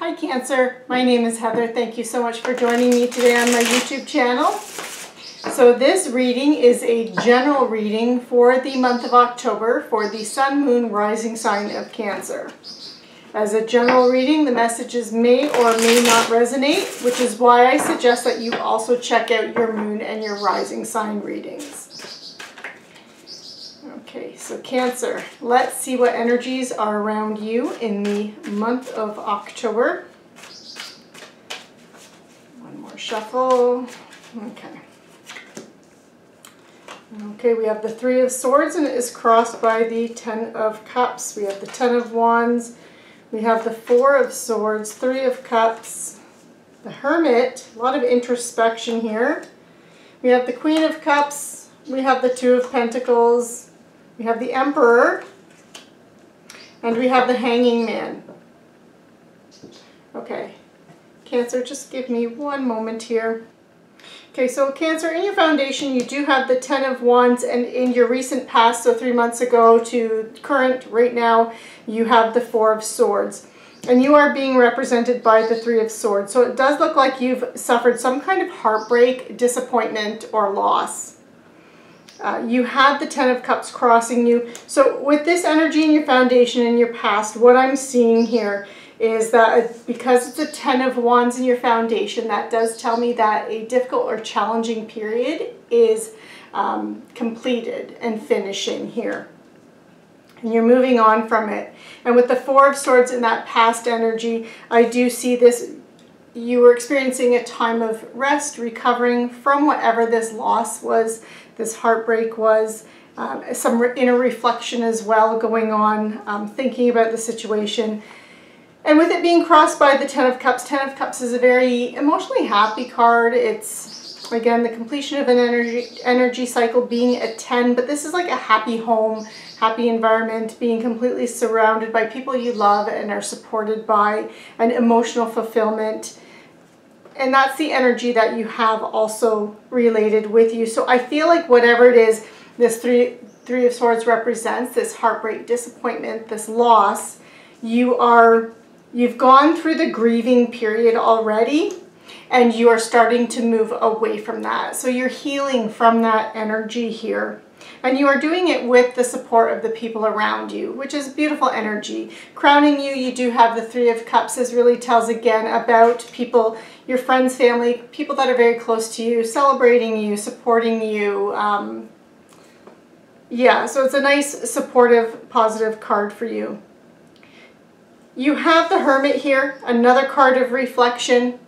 Hi Cancer, my name is Heather. Thank you so much for joining me today on my YouTube channel. So this reading is a general reading for the month of October for the Sun, Moon, Rising sign of Cancer. As a general reading, the messages may or may not resonate, which is why I suggest that you also check out your Moon and your Rising sign readings. Okay, so Cancer, let's see what energies are around you in the month of October. One more shuffle. Okay. Okay, we have the Three of Swords and it is crossed by the Ten of Cups. We have the Ten of Wands. We have the Four of Swords, Three of Cups, the Hermit, a lot of introspection here. We have the Queen of Cups. We have the Two of Pentacles, we have the Emperor, and we have the Hanging Man. Okay, Cancer, just give me one moment here. Okay, so Cancer, in your foundation, you do have the Ten of Wands, and in your recent past, so three months ago to current, right now, you have the Four of Swords. And you are being represented by the Three of Swords. So it does look like you've suffered some kind of heartbreak, disappointment, or loss. Uh, you had the Ten of Cups crossing you. So with this energy in your foundation in your past, what I'm seeing here is that because it's a Ten of Wands in your foundation, that does tell me that a difficult or challenging period is um, completed and finishing here. And you're moving on from it. And with the Four of Swords in that past energy, I do see this you were experiencing a time of rest, recovering from whatever this loss was this heartbreak was. Um, some inner reflection as well going on, um, thinking about the situation. And with it being crossed by the Ten of Cups, Ten of Cups is a very emotionally happy card. It's, again, the completion of an energy, energy cycle being a 10, but this is like a happy home, happy environment, being completely surrounded by people you love and are supported by, an emotional fulfillment and that's the energy that you have also related with you. So I feel like whatever it is, this three, three of swords represents, this heartbreak, disappointment, this loss, you are, you've gone through the grieving period already and you are starting to move away from that. So you're healing from that energy here. And you are doing it with the support of the people around you, which is beautiful energy. Crowning you, you do have the Three of Cups. This really tells again about people, your friends, family, people that are very close to you, celebrating you, supporting you. Um, yeah, so it's a nice, supportive, positive card for you. You have the Hermit here, another card of reflection.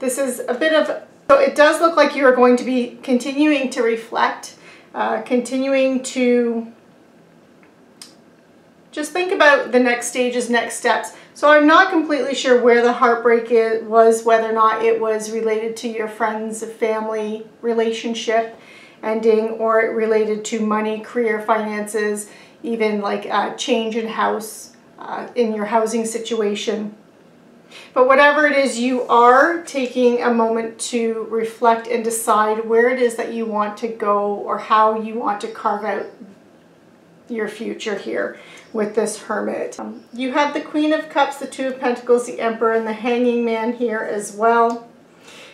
This is a bit of, so it does look like you are going to be continuing to reflect uh, continuing to just think about the next stages, next steps. So I'm not completely sure where the heartbreak was, whether or not it was related to your friends, family relationship ending, or it related to money, career, finances, even like a change in house, uh, in your housing situation. But whatever it is, you are taking a moment to reflect and decide where it is that you want to go or how you want to carve out your future here with this hermit. Um, you have the Queen of Cups, the Two of Pentacles, the Emperor, and the Hanging Man here as well.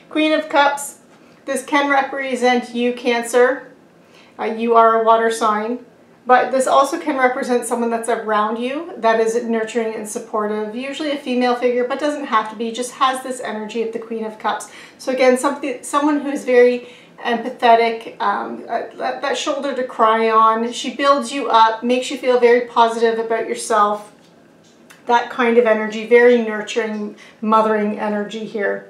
Queen of Cups, this can represent you, Cancer. Uh, you are a water sign. But this also can represent someone that's around you that is nurturing and supportive, usually a female figure, but doesn't have to be, just has this energy of the Queen of Cups. So again, something, someone who's very empathetic, um, uh, that, that shoulder to cry on. She builds you up, makes you feel very positive about yourself. That kind of energy, very nurturing, mothering energy here.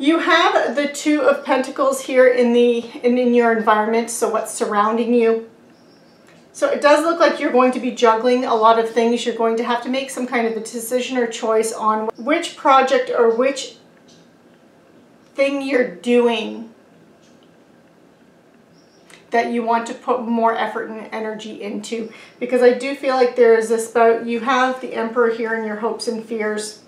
You have the Two of Pentacles here in, the, in, in your environment, so what's surrounding you. So it does look like you're going to be juggling a lot of things. You're going to have to make some kind of a decision or choice on which project or which thing you're doing that you want to put more effort and energy into. Because I do feel like there is this about, you have the Emperor here in your hopes and fears.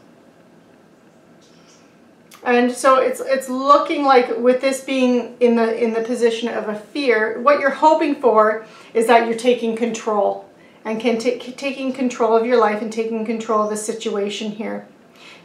And so it's it's looking like with this being in the in the position of a fear, what you're hoping for is that you're taking control and can take taking control of your life and taking control of the situation here.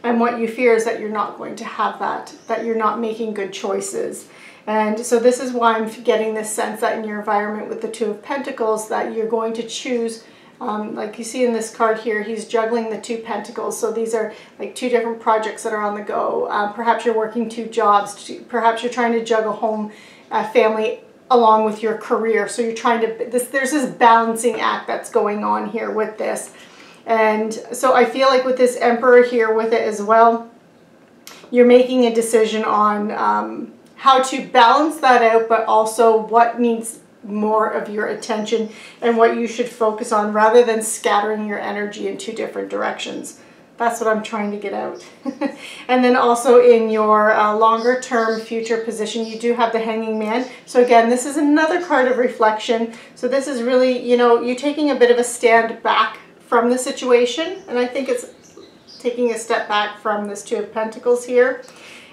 And what you fear is that you're not going to have that, that you're not making good choices. And so this is why I'm getting this sense that in your environment with the Two of Pentacles that you're going to choose um, like you see in this card here, he's juggling the two pentacles. So these are like two different projects that are on the go. Um, perhaps you're working two jobs. Perhaps you're trying to juggle home, uh, family, along with your career. So you're trying to, this, there's this balancing act that's going on here with this. And so I feel like with this Emperor here with it as well, you're making a decision on um, how to balance that out, but also what needs more of your attention and what you should focus on rather than scattering your energy in two different directions. That's what I'm trying to get out. and then also in your uh, longer term future position, you do have the hanging man. So again, this is another card of reflection. So this is really, you know, you're taking a bit of a stand back from the situation. And I think it's taking a step back from this Two of Pentacles here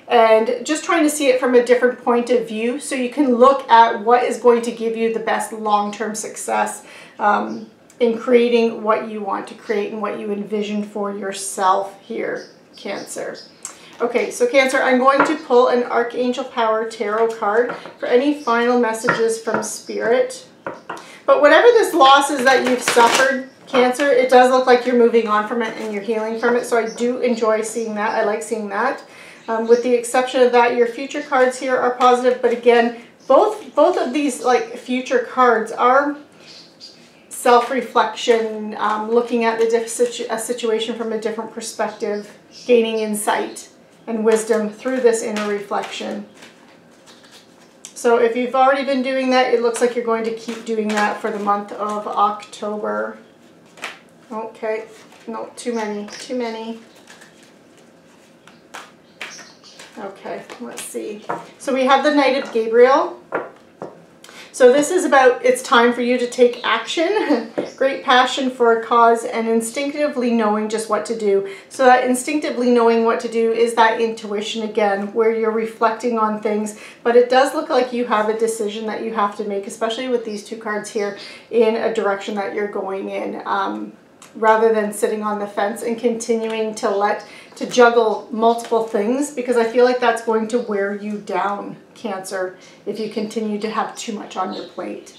and just trying to see it from a different point of view so you can look at what is going to give you the best long-term success um, in creating what you want to create and what you envision for yourself here, Cancer. Okay, so Cancer, I'm going to pull an Archangel Power Tarot card for any final messages from Spirit. But whatever this loss is that you've suffered, Cancer, it does look like you're moving on from it and you're healing from it. So I do enjoy seeing that. I like seeing that. Um, with the exception of that, your future cards here are positive, but again, both both of these like future cards are self-reflection, um, looking at the situ a situation from a different perspective, gaining insight and wisdom through this inner reflection. So if you've already been doing that, it looks like you're going to keep doing that for the month of October. Okay, no, too many, too many. Okay, let's see. So we have the Knight of Gabriel. So this is about, it's time for you to take action, great passion for a cause and instinctively knowing just what to do. So that instinctively knowing what to do is that intuition again, where you're reflecting on things, but it does look like you have a decision that you have to make, especially with these two cards here, in a direction that you're going in. Um, rather than sitting on the fence and continuing to let to juggle multiple things because I feel like that's going to wear you down, Cancer, if you continue to have too much on your plate.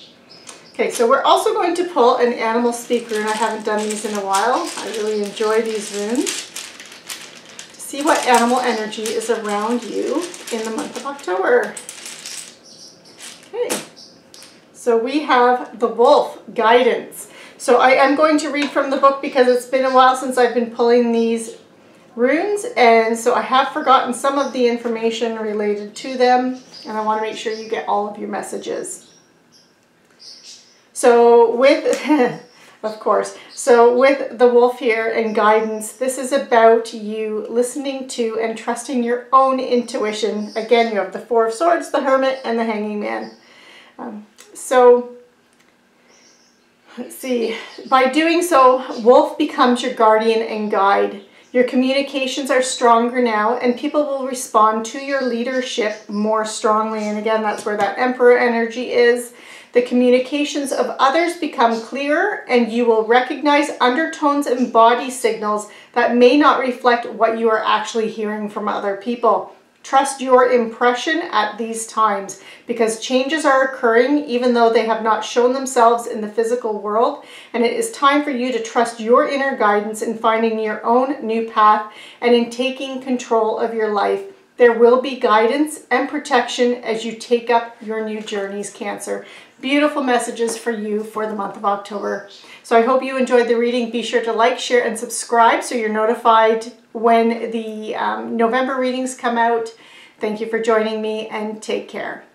Okay, so we're also going to pull an animal speak rune. I haven't done these in a while. I really enjoy these runes. See what animal energy is around you in the month of October. Okay, so we have the wolf guidance. So I am going to read from the book because it's been a while since I've been pulling these runes and so I have forgotten some of the information related to them and I want to make sure you get all of your messages. So with, of course, so with the wolf here and guidance, this is about you listening to and trusting your own intuition. Again, you have the Four of Swords, the Hermit, and the Hanging Man. Um, so let's see, by doing so, wolf becomes your guardian and guide. Your communications are stronger now and people will respond to your leadership more strongly. And again, that's where that emperor energy is. The communications of others become clearer and you will recognize undertones and body signals that may not reflect what you are actually hearing from other people. Trust your impression at these times because changes are occurring even though they have not shown themselves in the physical world. And it is time for you to trust your inner guidance in finding your own new path and in taking control of your life. There will be guidance and protection as you take up your new journeys, Cancer. Beautiful messages for you for the month of October. So I hope you enjoyed the reading. Be sure to like, share, and subscribe so you're notified when the um, November readings come out. Thank you for joining me and take care.